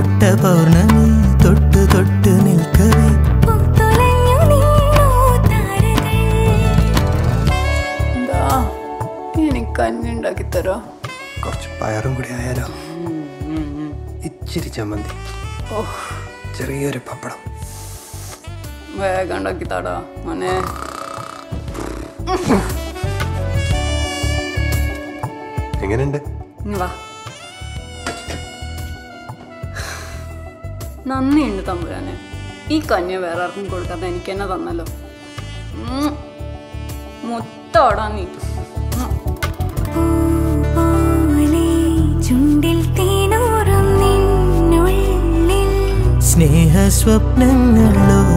തൊട്ട പൗർണമി തൊട്ട് തൊട്ട് നിൽക്കവേ. എനിക്ക് കഞ്ഞി ഉണ്ടാക്കി തരോ. കുറച്ച് പയറും കൂടി ആയാലോ? ഇച്ചിരി ചമ്മന്തി. ഓഹ്. ചെറിയൊരു പപ്പടം. വേഗം ഉണ്ടാക്കി താടാ മോനെ. എങ്ങനെയുണ്ട്? വാ. നന്ദിയുണ്ട് തമ്പുരാനെ. ഈ കഞ്ഞ വേറെ ആർക്കും കൊടുക്കാതെ എനിക്ക് തന്നെ തന്നല്ലോ. മൊത്തോടാ നീ. സ്നേഹ സ്വപ്നങ്ങളോ